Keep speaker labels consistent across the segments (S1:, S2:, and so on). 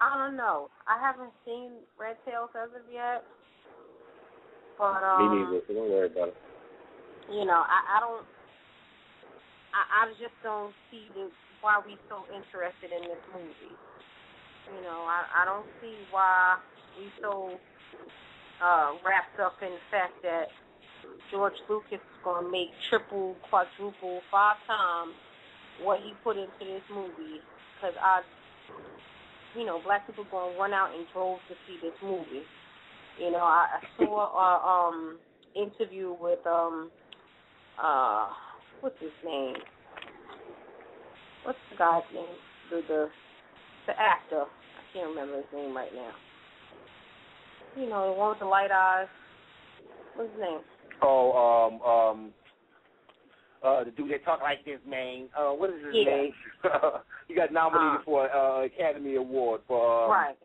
S1: I don't know. I haven't seen Red Tails as of yet. But um
S2: Me neither, so don't worry about it.
S1: You know, I, I don't I, I just don't see the why we so interested in this movie. You know, I, I don't see why we so uh wrapped up in the fact that George Lucas is gonna make triple, quadruple, five times what he put into this movie. Because I, you know, black people gonna run out in droves to see this movie. You know, I, I saw a um interview with um uh what's his name? What's the guy's name? The the the actor. I can't remember his name right now. You know, the one with the light eyes. What's his name?
S2: Oh, um, um, uh, the dude that talk like this, man. Uh, what is his
S1: Yeah.
S2: name? he got nominated
S1: Uh.
S2: for uh, Academy Award for um,
S1: right.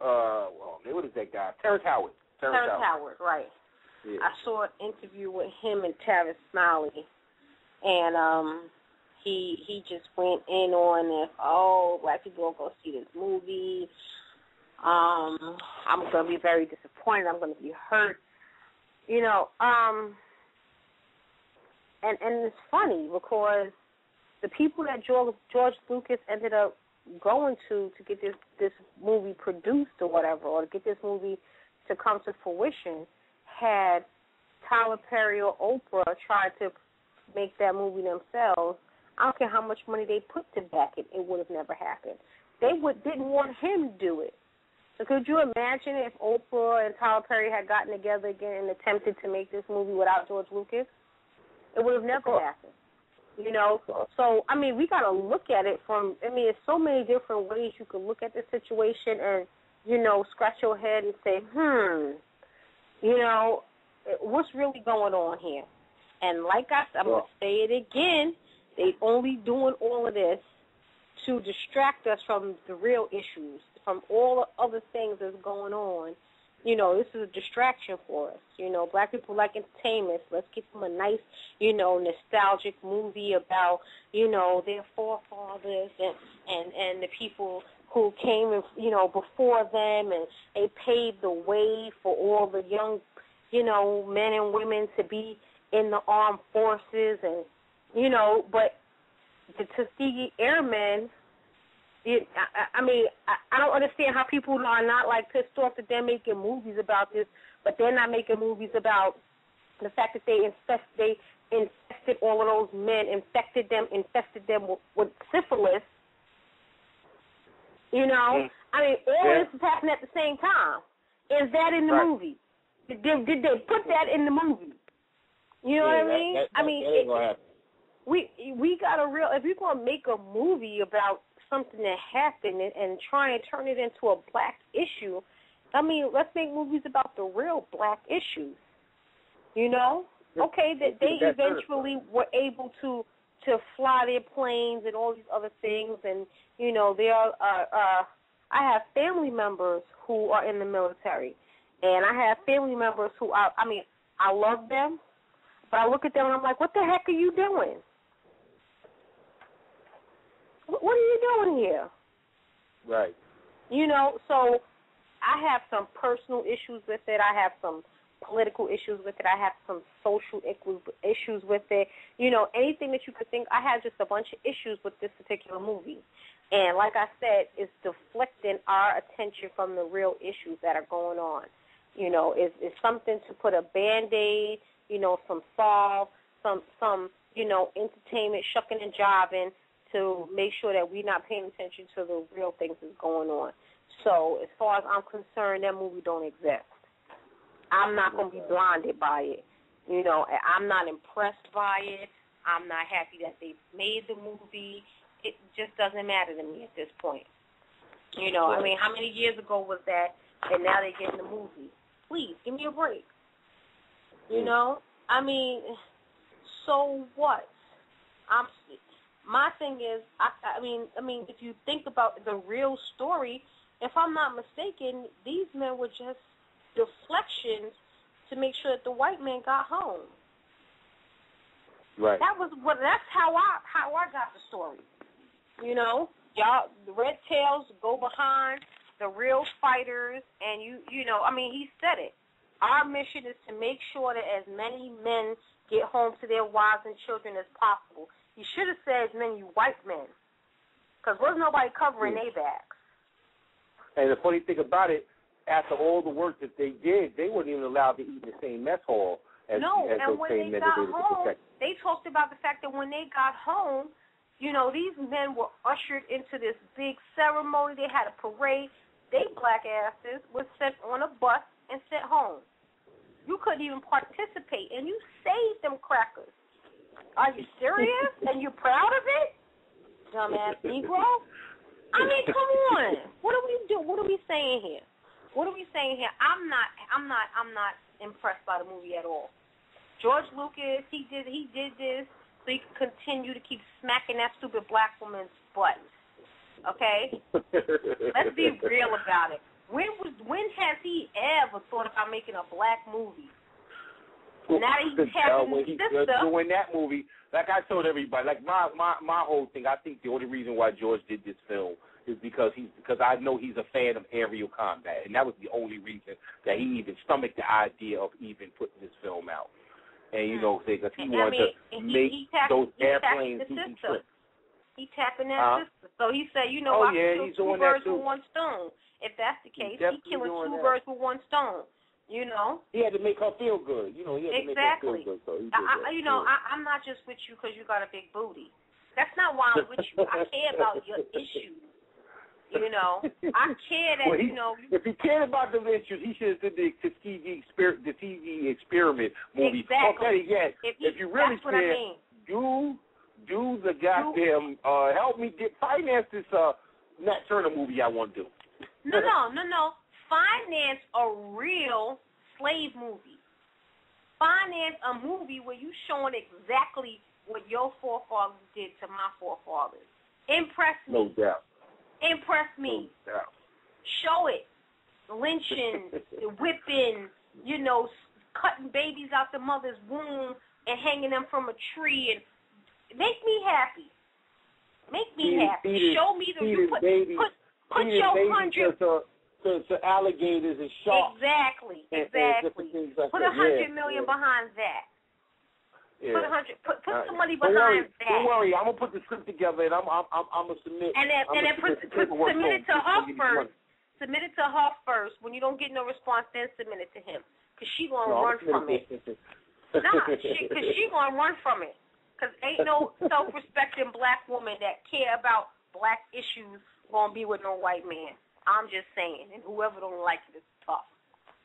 S2: Uh, well, what is that guy? Terrence Howard. Terrence,
S1: Terrence
S2: Howard.
S1: Howard, right.
S2: Yeah.
S1: I saw an interview with him and Tavis Smiley, and um, he he just went in on if oh black people don't go see this movie. Um, I'm gonna be very disappointed. I'm gonna be hurt. You know, um, and and it's funny because the people that George George Lucas ended up going to to get this this movie produced or whatever, or to get this movie to come to fruition, had Tyler Perry or Oprah tried to make that movie themselves, I don't care how much money they put to back it, it would have never happened. They would didn't want him to do it. So could you imagine if Oprah and Tyler Perry had gotten together again and attempted to make this movie without George Lucas? It would have never happened. You know, so I mean, we got to look at it from. I mean, there's so many different ways you could look at the situation, and you know, scratch your head and say, hmm, you know, what's really going on here? And like I said, I'm gonna say it again. They only doing all of this to distract us from the real issues, from all the other things that's going on. You know, this is a distraction for us. You know, black people like entertainment. Let's give them a nice, you know, nostalgic movie about, you know, their forefathers and and and the people who came, in, you know, before them, and they paved the way for all the young, you know, men and women to be in the armed forces, and you know, but the Tuskegee Airmen it, I, I mean, I, I don't understand how people are not like pissed off that they're making movies about this, but they're not making movies about the fact that they infest they infested all of those men, infected them, infested them with, with syphilis. You know,
S2: Mm.
S1: I mean, all
S2: Yeah.
S1: this is happening at the same time. Is that in the
S2: Right.
S1: movie? Did, did, did they put that in the movie? You know
S2: yeah,
S1: what I mean?
S2: That, that,
S1: I mean,
S2: that
S1: it- we we got a real if you're gonna make a movie about something that happened and, and try and turn it into a black issue, I mean, let's make movies about the real black issues. You know? Okay, that they eventually were able to to fly their planes and all these other things and you know, they are uh uh I have family members who are in the military and I have family members who I I mean, I love them, but I look at them and I'm like, What the heck are you doing? What are you doing here?
S2: Right.
S1: You know, so I have some personal issues with it. I have some political issues with it. I have some social issues with it. You know, anything that you could think. I have just a bunch of issues with this particular movie. And like I said, it's deflecting our attention from the real issues that are going on. You know, it's, it's something to put a band aid, you know, some solve, some some, you know, entertainment, shucking and jiving to make sure that we're not paying attention to the real things that's going on. So as far as I'm concerned, that movie don't exist. I'm not going to be blinded by it. You know, I'm not impressed by it. I'm not happy that they made the movie. It just doesn't matter to me at this point. You know, I mean, how many years ago was that? And now they're getting the movie. Please give me a break. You mm. know, I mean, so what? I'm. My thing is, I, I mean, I mean, if you think about the real story, if I'm not mistaken, these men were just deflections to make sure that the white man got home.
S2: Right.
S1: That was what. That's how I how I got the story. You know, y'all the red tails go behind the real fighters and you you know, I mean he said it. Our mission is to make sure that as many men get home to their wives and children as possible. He should have said many white men. Because wasn't nobody covering their backs.
S2: And the funny thing about it, after all the work that they did, they weren't even allowed to eat in the same mess hall as,
S1: no,
S2: as
S1: and when
S2: same
S1: they got home, they talked about the fact that when they got home, you know, these men were ushered into this big ceremony. They had a parade. They black asses were sent on a bus and sent home. You couldn't even participate, and you saved them crackers. Are you serious? and you're proud of it, dumbass Negro? I mean, come on. What are we do? What are we saying here? What are we saying here? I'm not. I'm not. I'm not impressed by the movie at all. George Lucas, he did. He did this so he could continue to keep smacking that stupid black woman's butt. Okay, let's be real about it. When was when has he ever thought about making a black movie? Now that he's
S2: uh, when he, uh,
S1: sister.
S2: doing that movie, like I told everybody, like my my my whole thing. I think the only reason why George did this film is because he's because I know he's a fan of aerial combat, and that was the only reason that he even stomached the idea of even putting this film out. And you know, because he
S1: And,
S2: wanted
S1: I mean,
S2: to
S1: he,
S2: make
S1: he tapped,
S2: those airplanes do some tricks.
S1: He tapping that
S2: Huh?
S1: sister. So he said, you know,
S2: Oh,
S1: I
S2: yeah,
S1: can kill two birds with one stone. If that's the
S2: He's
S1: case, he
S2: definitely
S1: killing two
S2: that.
S1: birds with one stone. You know,
S2: He had to make her feel good. You know, he had to
S1: Exactly.
S2: make her feel good. So he
S1: I. I, you know. I, I'm not just with you because you got a big booty. That's not why I'm with you. I care about your issues. You know, I care that
S2: Well, he-
S1: you know.
S2: If he cared about the issues, he should have did the Tuskegee exper- the TV experiment movie.
S1: Exactly.
S2: Okay, yes.
S1: If, he,
S2: If you really
S1: what I
S2: care,
S1: mean.
S2: do do the goddamn uh help me get finance this uh Nat Turner movie I want to do.
S1: No, no, no, no. Finance a real slave movie. Finance a movie where you showing exactly what your forefathers did to my forefathers. Impress me.
S2: No doubt.
S1: Impress me.
S2: No doubt.
S1: Show it. Lynching, whipping, you know, cutting babies out the mother's womb and hanging them from a tree and make me happy. Make me happy. Show me the you put
S2: babies-
S1: put put your hundred
S2: to, to, to alligators and sharks.
S1: exactly
S2: and- and
S1: exactly.
S2: things like
S1: Put a hundred
S2: Yeah,
S1: million
S2: yeah.
S1: behind that.
S2: Yeah.
S1: Put a hundred. Put put some money
S2: don't worry,
S1: behind that.
S2: Don't worry, I'm gonna put the script together and I'm I'm I'm, I'm gonna submit.
S1: And then
S2: I'm
S1: and then put, put submit it to her first. Submit it to her first. When you don't get no response, then submit it to him. Cause she gonna
S2: No,
S1: run from it. Nah, she, cause she gonna run from it. Cause ain't no self-respecting black woman that care about black issues gonna be with no white man. I'm just saying, and whoever don't like it is tough.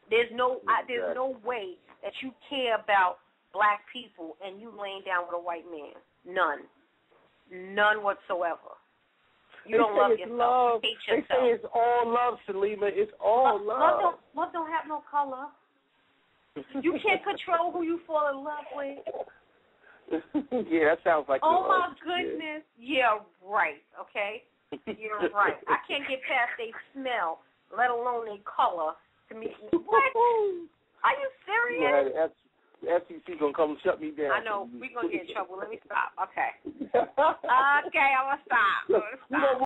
S1: There's no, I, there's no way that you care about black people and you laying down with a white man. None, none whatsoever. You
S2: They
S1: don't
S2: say
S1: love
S2: it's
S1: yourself.
S2: Love.
S1: You hate
S2: They
S1: yourself.
S2: say it's all love, Saleema. It's all
S1: love, love
S2: love.
S1: don't love don't have no color. You can't control who you fall in love with.
S2: yeah, that sounds like.
S1: Oh my
S2: uh,
S1: goodness. Yeah, right. Okay. You're right. I can't get past their smell, let alone their color. To me, what? Are you serious?
S2: Yeah, the FCC gonna come shut me down.
S1: I know we're gonna get in trouble. Let me stop. Okay. Okay, I'm gonna stop. I'm gonna stop.